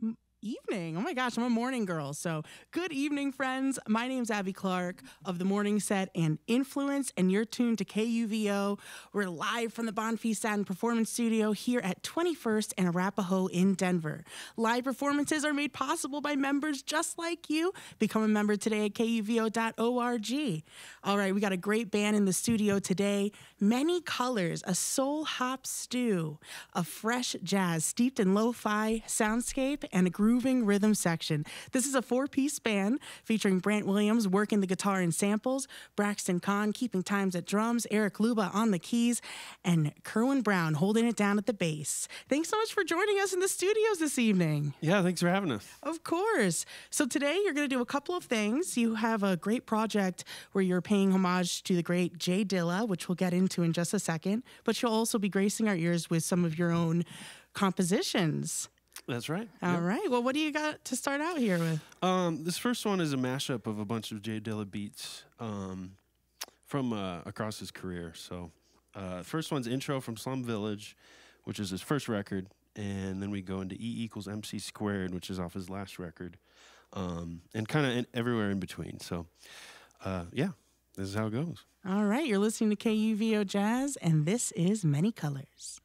嗯。Evening. Oh my gosh, I'm a morning girl. So, good evening, friends. My name's Abi Clark of the Morning Set and Influence, and you're tuned to KUVO. We're live from the Bonfils Stanton Performance Studio here at 21st and Arapahoe in Denver. Live performances are made possible by members just like you. Become a member today at kuvo.org. All right, we got a great band in the studio today. Many Colors, a soul hop stew, a fresh jazz steeped in lo fi soundscape, and a grooving rhythm section. This is a four piece band featuring Brant Williams working the guitar and samples, Braxton Kahn keeping times at drums, Eric Luba on the keys, and Kirwan Brown holding it down at the bass. Thanks so much for joining us in the studios this evening. Yeah, thanks for having us. Of course. So today you're going to do a couple of things. You have a great project where you're paying homage to the great J Dilla, which we'll get into in just a second, but you'll also be gracing our ears with some of your own compositions. That's right. All Yep. right. Well, what do you got to start out here with? Um, this first one is a mashup of a bunch of J Dilla beats um, from uh, across his career. So, uh, first one's intro from Slum Village, which is his first record, and then we go into E equals MC squared, which is off his last record, um, and kind of everywhere in between. So, uh, yeah, this is how it goes. All right. You're listening to KUVO Jazz, and this is Many Colors.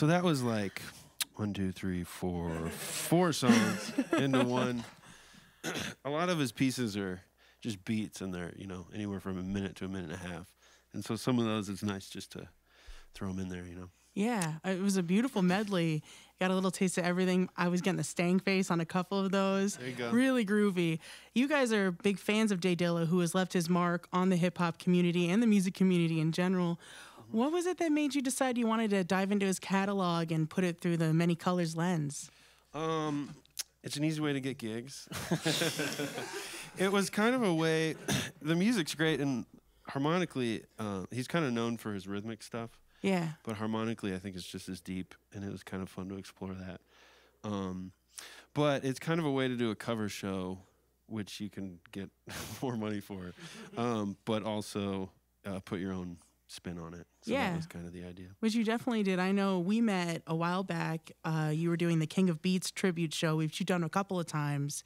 So that was like one, two, three, four, four songs into one. a lot of his pieces are just beats, and they're you know anywhere from a minute to a minute and a half. And so some of those, it's nice just to throw them in there. You know. Yeah, it was a beautiful medley. Got a little taste of everything. I was getting the stang face on a couple of those. There you go. Really groovy. You guys are big fans of J Dilla, who has left his mark on the hip hop community and the music community in general. What was it that made you decide you wanted to dive into his catalog and put it through the many colors lens? Um, it's an easy way to get gigs. it was kind of a way. The music's great, and harmonically, uh, he's kind of known for his rhythmic stuff. Yeah. but harmonically, I think it's just as deep, and it was kind of fun to explore that. Um, but it's kind of a way to do a cover show, which you can get more money for, um, but also uh, put your own spin on it. So Yeah. that was kind of the idea. Which you definitely did. I know we met a while back. Uh, you were doing the King of Beats tribute show, which you've done a couple of times,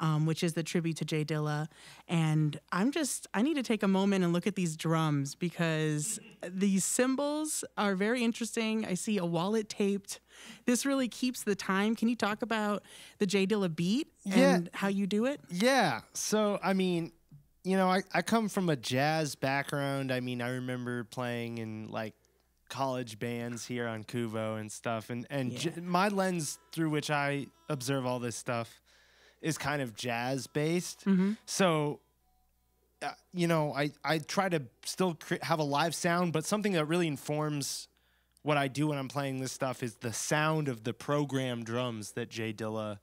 um, which is the tribute to J Dilla. And I'm just, I need to take a moment and look at these drums because these cymbals are very interesting. I see a wallet taped. This really keeps the time. Can you talk about the J Dilla beat Yeah. and how you do it? Yeah. So I mean, you know, I, I come from a jazz background. I mean, I remember playing in like college bands here on Kuvo and stuff. And and j- my lens through which I observe all this stuff is kind of jazz based. So uh, you know, I, I try to still cre- have a live sound, but something that really informs what I do when I'm playing this stuff is the sound of the program drums that J Dilla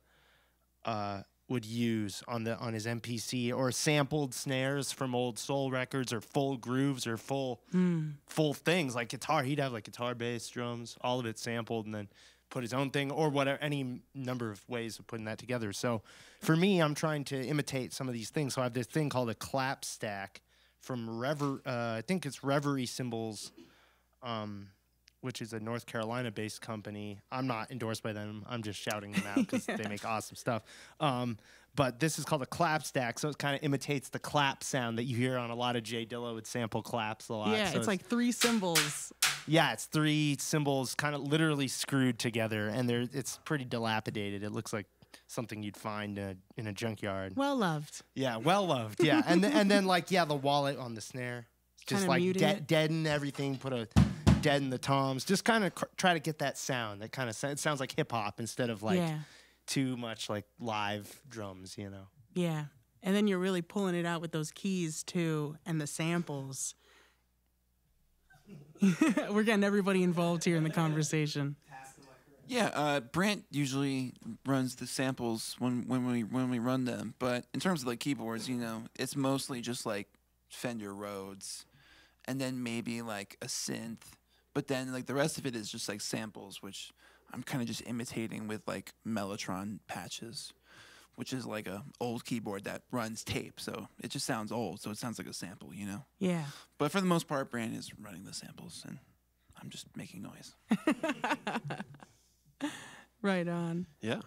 uh, would use on the on his MPC or sampled snares from old soul records or full grooves or full full things like guitar. He'd have like guitar, bass, drums, all of it sampled, and then put his own thing or whatever any number of ways of putting that together. So for me, I'm trying to imitate some of these things. So I have this thing called a clap stack from Rever. Uh, I think it's Reverie Cymbals. Um, which is a North Carolina based company. I'm not endorsed by them. I'm just shouting them out because they make awesome stuff. Um, but this is called a clap stack, so it kind of imitates the clap sound that you hear on a lot of J Dilla would sample claps a lot. Yeah, So it's like three cymbals. yeah, it's three cymbals kind of literally screwed together, and they're it's pretty dilapidated. It looks like something you'd find uh, in a junkyard. Well loved. Yeah, well loved. Yeah, and th- and then like yeah, the wallet on the snare, just Kinda like de- deaden everything. Put a deaden the toms. Just kind of cr- try to get that sound. That kind of it sounds like hip hop instead of like yeah. too much like live drums. You know. Yeah. And then you're really pulling it out with those keys too and the samples. We're getting everybody involved here in the conversation. Yeah, uh, Brant usually runs the samples when when we when we run them, but in terms of like keyboards, you know, it's mostly just like Fender Rhodes, and then maybe like a synth, but then like the rest of it is just like samples, which I'm kind of just imitating with like Mellotron patches, which is like a old keyboard that runs tape. So it just sounds old. So it sounds like a sample, you know. Yeah. But for the most part, Brant is running the samples, and I'm just making noise. Right on. Yeah.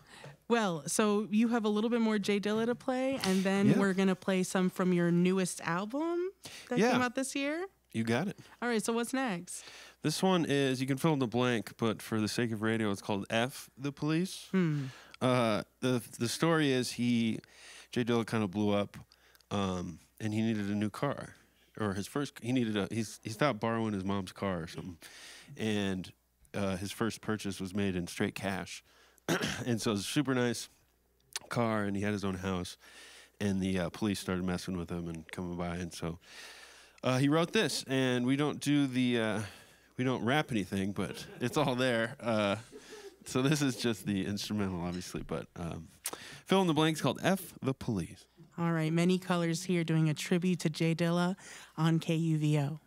Well, so you have a little bit more J Dilla to play, and then Yeah. we're gonna play some from your newest album that Yeah. came out this year. You got it. All right. So what's next? This one is you can fill in the blank, but for the sake of radio, it's called F the Police. Hmm. Uh, the the story is he J Dilla kind of blew up, um, and he needed a new car, or his first. He needed a. He's he stopped borrowing his mom's car or something, and uh, his first purchase was made in straight cash, and so it was a super nice car, and he had his own house, and the uh, police started messing with him and coming by, and so uh, he wrote this, and we don't do the. We don't rap anything, but it's all there. Uh, so this is just the instrumental, obviously, but um, fill in the blanks called F the Police. All right. Many colors here doing a tribute to J Dilla on KUVO.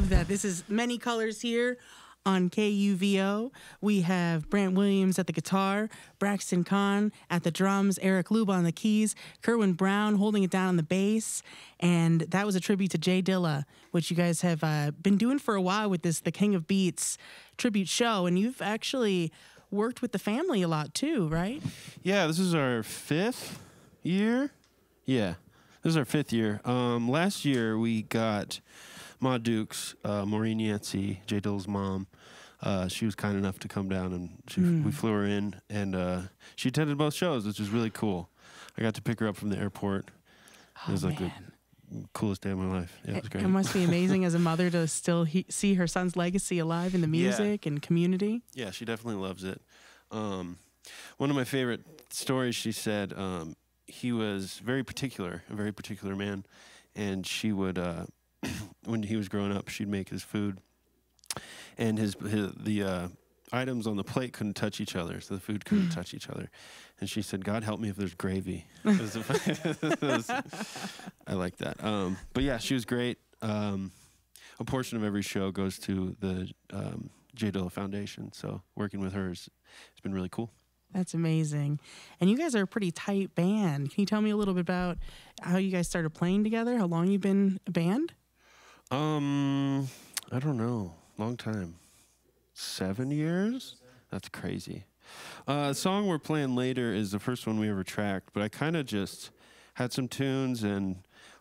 Love that. This is many colors here on KUVO. We have Brant Williams at the guitar, Braxton Kahn at the drums, Eric Luba on the keys, Kirwan Brown holding it down on the bass. And that was a tribute to J Dilla, which you guys have uh, been doing for a while with this The King of Beats tribute show. And you've actually worked with the family a lot too, right? Yeah, this is our fifth year. Yeah, this is our fifth year. Um, last year we got Ma Dukes, uh, Maureen Yancey, J Dilla's mom. Uh, she was kind enough to come down and she, we flew her in and uh, she attended both shows, which was really cool. I got to pick her up from the airport. it was like the coolest day of my life. Yeah, it was It, great. it must be amazing as a mother to still he- see her son's legacy alive in the Yeah. music and community. Yeah, she definitely loves it. Um, one of my favorite stories, she said, um, he was very particular, a very particular man, and she would, uh, when he was growing up, she'd make his food, and his, his the uh, items on the plate couldn't touch each other, so the food couldn't touch each other, and she said, "God help me if there's gravy." It was- it was- I like that. Um, but yeah, she was great. Um, a portion of every show goes to the um, J Dilla Foundation. So working with her is, it's been really cool. That's amazing. And you guys are a pretty tight band. Can you tell me a little bit about how you guys started playing together? How long you've been a band? Um, I don't know, long time, seven years. That's crazy. Uh, the song we're playing later is the first one we ever tracked, but I kind of just had some tunes and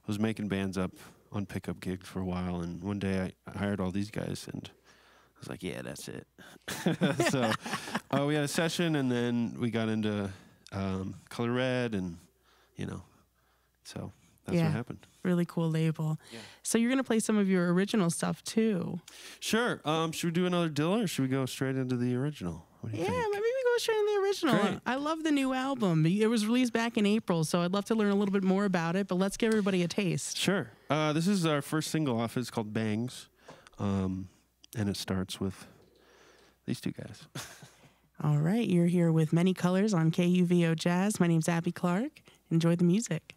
was making bands up on pickup gigs for a while. And one day I hired all these guys and I was like, yeah, that's it. so uh, we had a session and then we got into um, Color Red and, you know, so that's Yeah. what happened. Really cool label. So you're going to play some of your original stuff too. Sure. Um, should we do another Dilla or should we go straight into the original? What do you Yeah, think? maybe we go straight in the original. Great. I love the new album. It was released back in April, so I'd love to learn a little bit more about it, but let's give everybody a taste. Sure. Uh, this is our first single off. It's called Bangs. Um, and it starts with these two guys. All right, you're here with Many Colors on KUVO Jazz. My name's Abi Clark. Enjoy the music.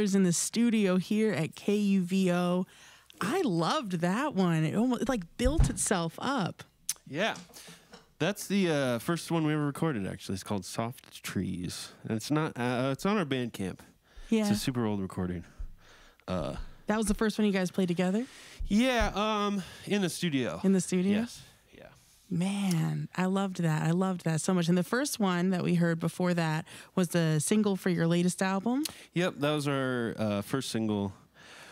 Many colors in the studio here at KUVO. I loved that one. It almost it like built itself up. Yeah. That's the uh, first one we ever recorded. Actually, it's called "Soft Trees." And it's not. Uh, it's on our Bandcamp. Yeah. It's a super old recording. Uh, that was the first one you guys played together yeah. Um, in the studio. in the studio? Yes. Man, I loved that. I loved that so much. And the first one that we heard before that was the single for your latest album. Yep. That was our uh, first single.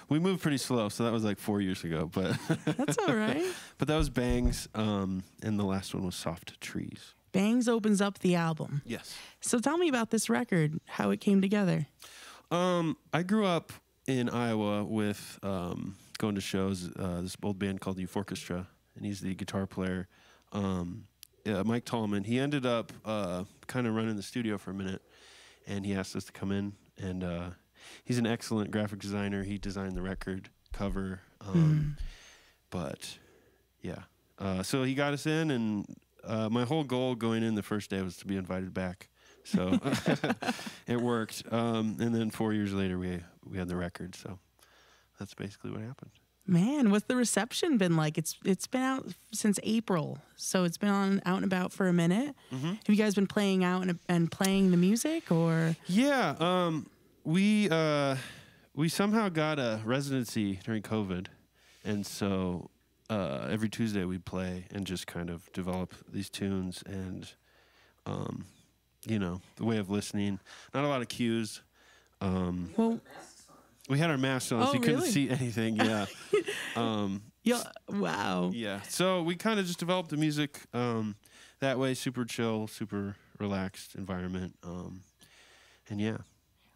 We moved pretty slow, so that was like four years ago. But That's all right. but that was Bangs. Um, and the last one was Soft Trees. Bangs opens up the album. Yes. So tell me about this record, how it came together. Um, I grew up in Iowa with um, going to shows. Uh, this old band called Euphorchestra, and he's the guitar player. Um, yeah, Mike Tallman. He ended up uh, kind of running the studio for a minute, and he asked us to come in. And uh, he's an excellent graphic designer. He designed the record cover. Um, But yeah, uh, so he got us in, and uh, my whole goal going in the first day was to be invited back. So it worked. Um, and then four years later, we we had the record. So that's basically what happened. Man, what's the reception been like? It's it's been out since April, so it's been on out and about for a minute. Have you guys been playing out and, and playing the music, or Yeah, um, we uh, we somehow got a residency during COVID, and so uh, every Tuesday we'd play and just kind of develop these tunes and, um, you know, the way of listening. Not a lot of cues. Um, well, we had our masks on, Oh, so you couldn't see anything. Yeah, um, yeah, wow. yeah. So we kind of just developed the music um, that way, super chill, super relaxed environment. Um, and yeah.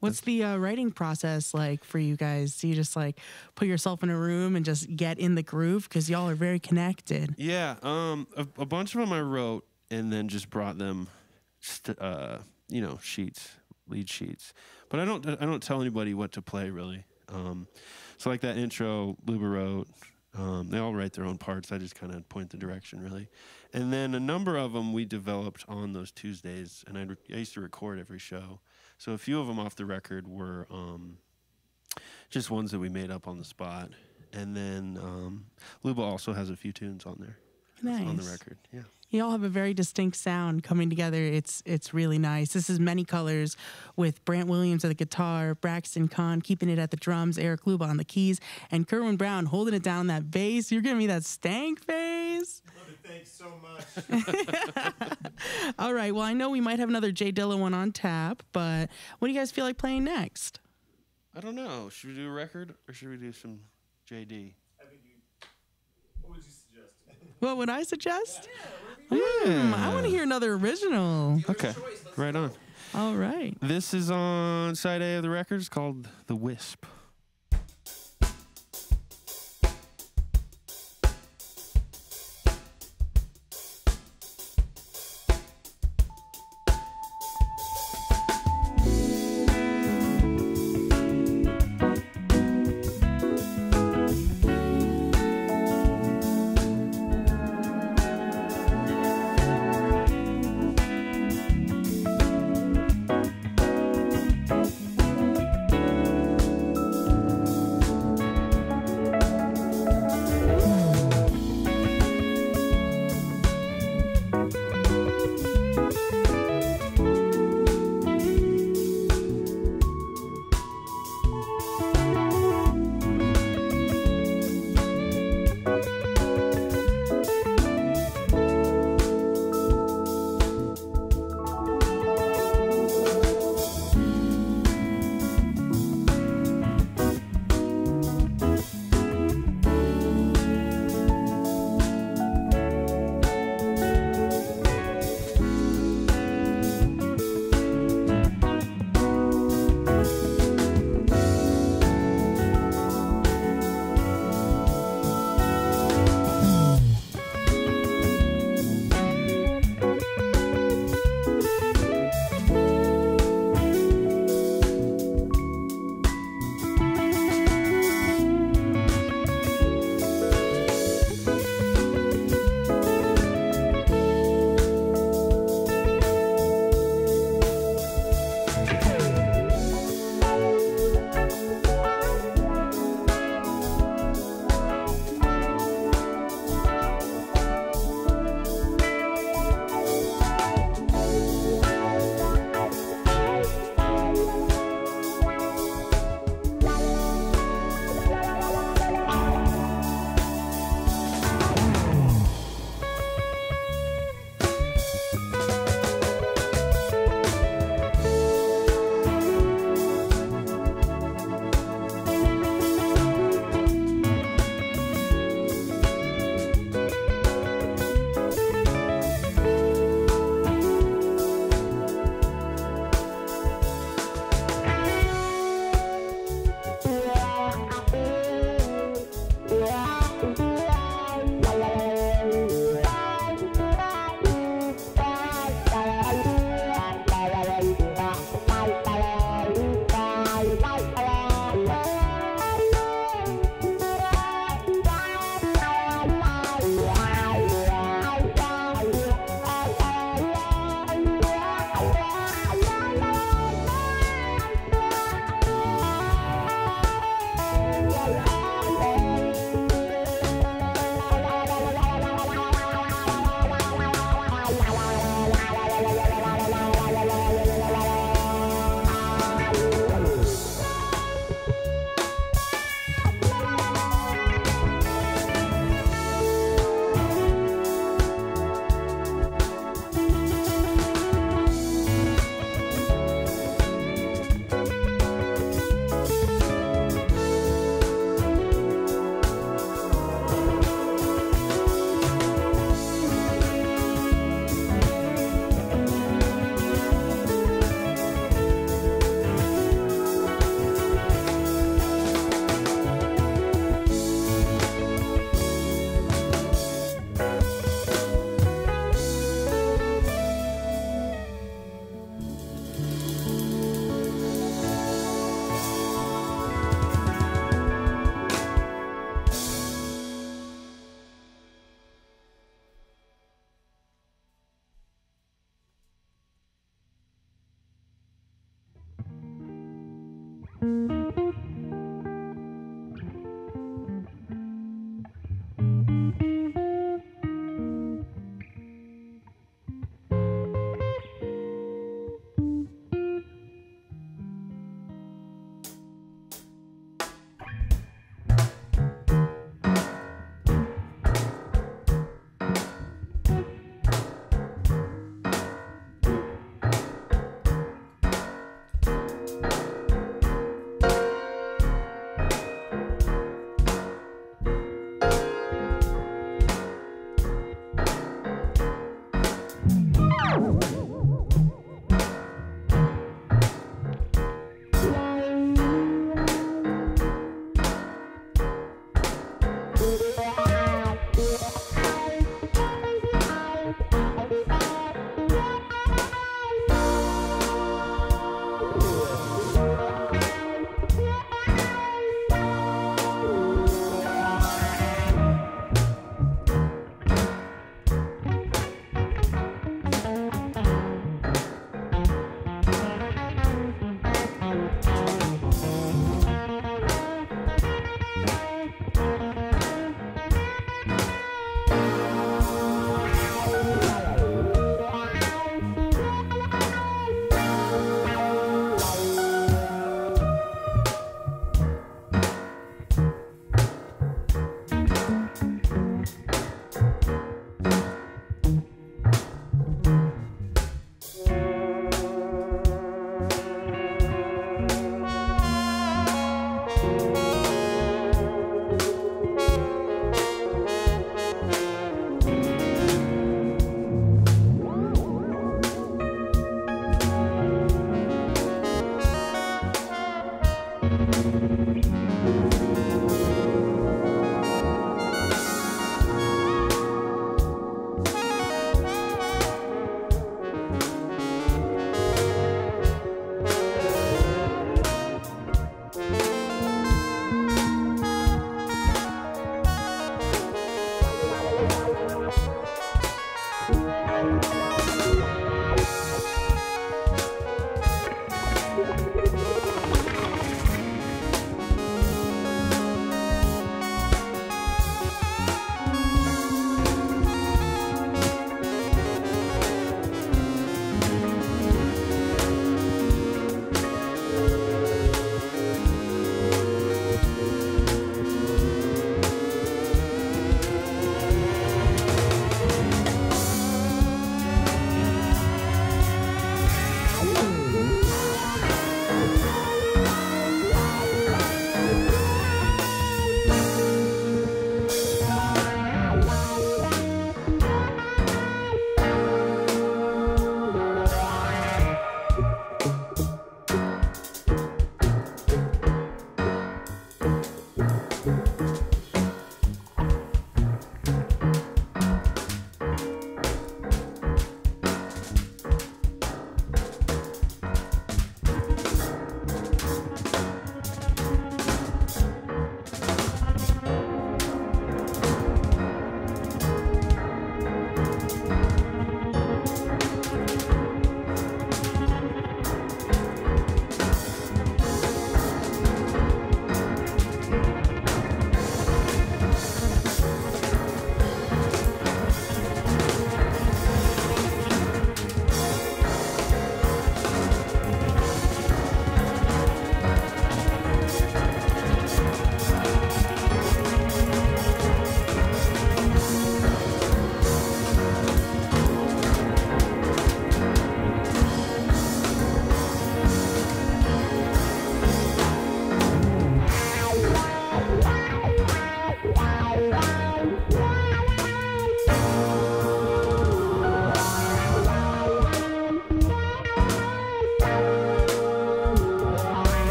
What's the uh, writing process like for you guys? Do you just like put yourself in a room and just get in the groove because y'all are very connected? Yeah, um, a, a bunch of them I wrote and then just brought them, st- uh, you know, sheets, lead sheets. But I don't, I don't tell anybody what to play really. Um, so like that intro, Luba wrote. Um, they all write their own parts. I just kind of point the direction, really. And then a number of them we developed on those Tuesdays, and I, re- I used to record every show. So a few of them off the record were um, just ones that we made up on the spot. And then um, Luba also has a few tunes on there Nice. on the record. Yeah. You all have a very distinct sound coming together. It's it's really nice. This is Many Colors with Brant Williams at the guitar, Braxton Kahn keeping it at the drums, Eric Luba on the keys, and Kirwan Brown holding it down that bass. You're giving me that stank face. Thanks so much. All right. Well, I know we might have another J Dilla one on tap, but what do you guys feel like playing next? I don't know. Should we do a record or should we do some JD? what would you suggest? What would I suggest? Hmm, I want to hear another original. Okay. Right on. All right. This is on side A of the record. It's called The Wisp.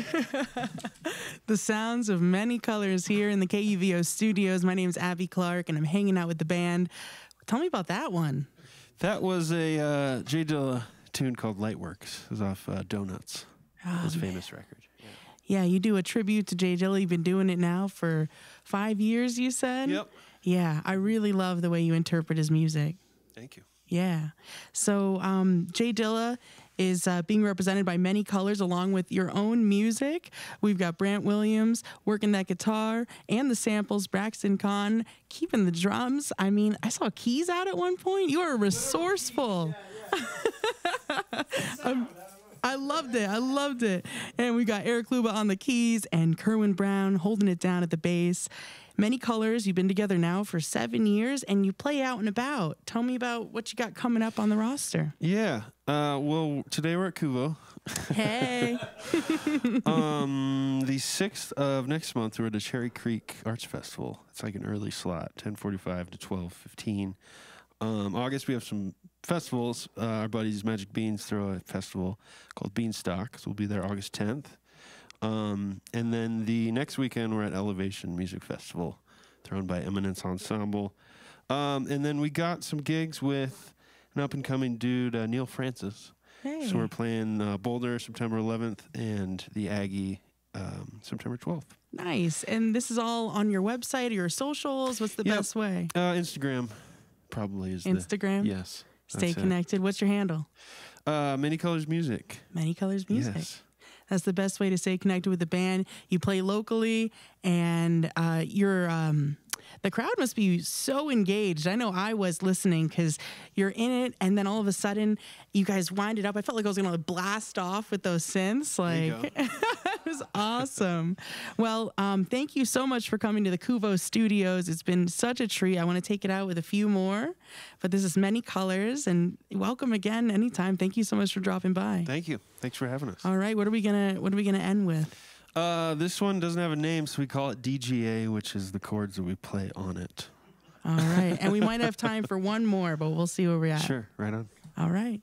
the sounds of many colors here in the KUVO studios. My name is Abi Clark, and I'm hanging out with the band. Tell me about that one. That was a uh, J Dilla tune called Lightworks. It was off uh, Donuts, his famous record. Yeah, you do a tribute to J Dilla. You've been doing it now for five years, you said? Yep. Yeah, I really love the way you interpret his music. Thank you. Yeah. So um, J Dilla is uh, being represented by many colors along with your own music. We've got Brant Williams working that guitar and the samples, Braxton Kahn keeping the drums. I mean, I saw keys out at one point. You are resourceful. um, I loved it. I loved it. And we got Eric Luba on the keys and Kirwan Brown holding it down at the bass. Many colors. You've been together now for seven years and you play out and about. Tell me about what you got coming up on the roster. Yeah. Uh, well, today we're at Kuvo. Hey. um, the sixth of next month, we're at the Cherry Creek Arts Festival. It's like an early slot, ten forty-five to twelve fifteen. Um, August, we have some festivals. Uh, our buddies Magic Beans throw a festival called Beanstalk, so we'll be there August tenth. Um, and then the next weekend, we're at Elevation Music Festival, thrown by Eminence Ensemble. Um, and then we got some gigs with an up and coming dude, uh, Neal Francis. Hey. So we're playing uh, Boulder September 11th and the Aggie um, September 12th. Nice. And this is all on your website or your socials. What's the Yep. best way? Uh, Instagram probably is Instagram? The, yes. Stay that's it. connected. What's your handle? Uh, Many Colors Music. Many Colors Music. Yes. That's the best way to stay connected with the band. You play locally, and uh, you're um, the crowd must be so engaged. I know I was listening because you're in it, and then all of a sudden you guys wind it up. I felt like I was gonna blast off with those synths. Like it was awesome. Well, um, thank you so much for coming to the Kuvo Studios. It's been such a treat. I want to take it out with a few more, but this is many colors, and welcome again anytime. Thank you so much for dropping by. Thank you. Thanks for having us. All right, what are we gonna what are we gonna end with? Uh, this one doesn't have a name, so we call it DGA, which is the chords that we play on it. All right, and we might have time for one more, but we'll see where we're at. Sure, right on. All right.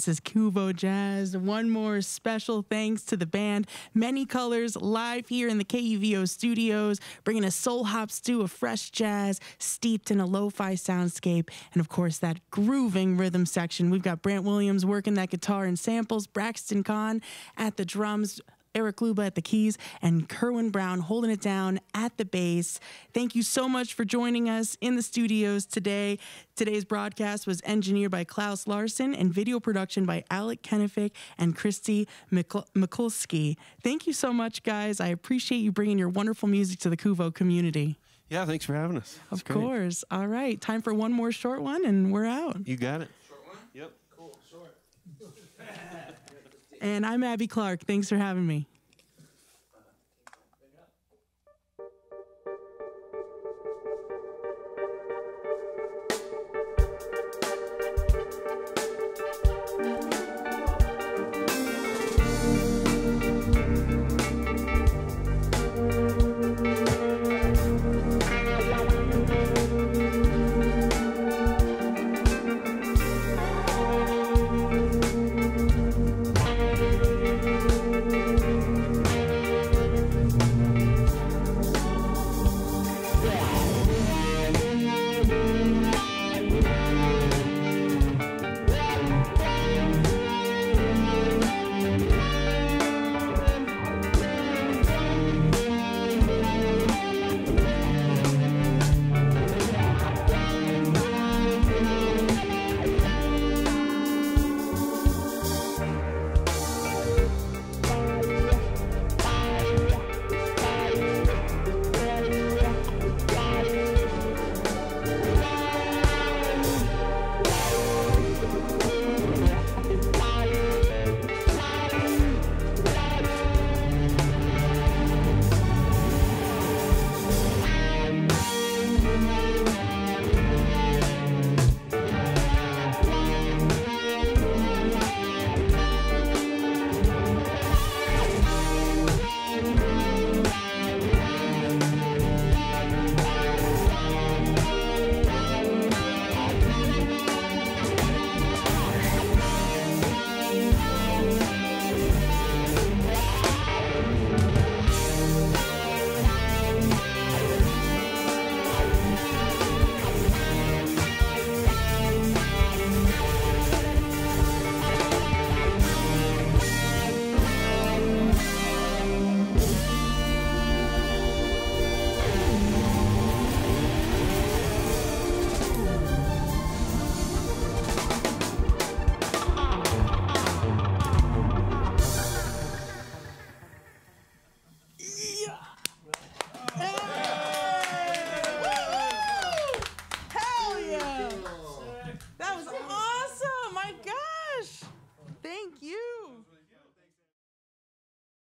This is Kuvo Jazz. One more special thanks to the band Many Colors live here in the KUVO studios, bringing a soul hop stew of fresh jazz steeped in a lo fi soundscape. And of course, that grooving rhythm section. We've got Brant Williams working that guitar and samples, Braxton Kahn at the drums. Eric Luba at the keys, and Kirwan Brown holding it down at the bass. Thank you so much for joining us in the studios today. Today's broadcast was engineered by Klaus Larson and video production by Alec Kenefick and Kristee Mikulski. Thank you so much, guys. I appreciate you bringing your wonderful music to the Kuvo community. Yeah, thanks for having us. Of course. All right, time for one more short one, and we're out. You got it. Short one? Yep. Cool, short. And I'm Abi Clark. Thanks for having me.